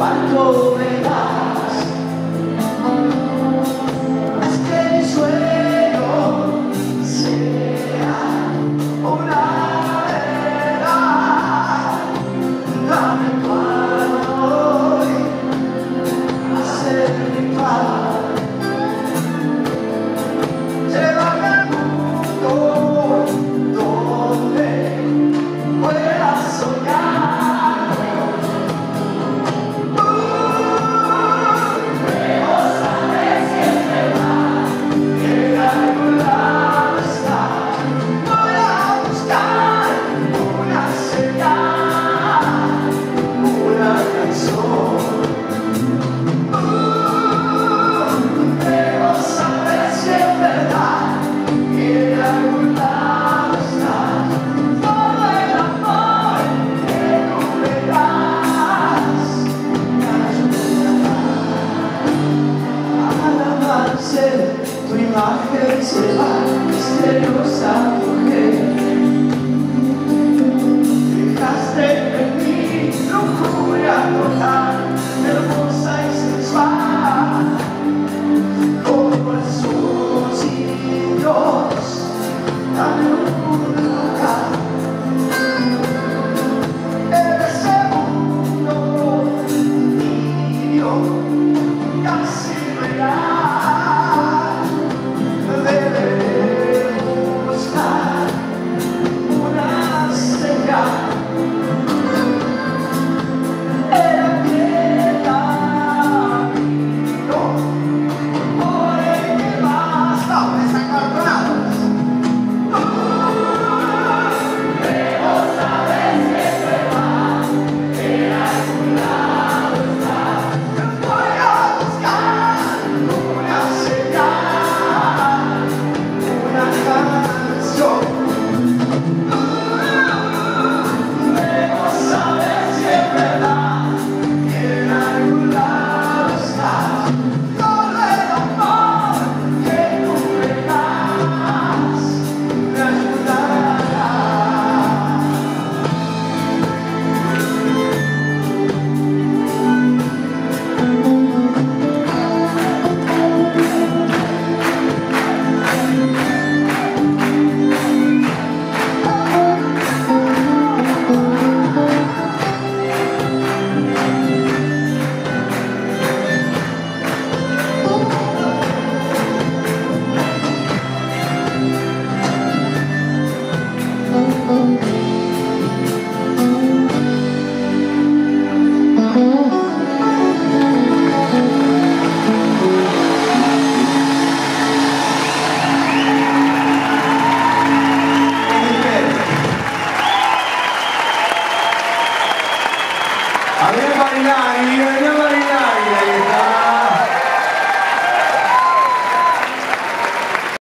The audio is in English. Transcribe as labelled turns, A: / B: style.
A: I'm going. ser tu imagen será misteriosa mujer あればいな、あればいな。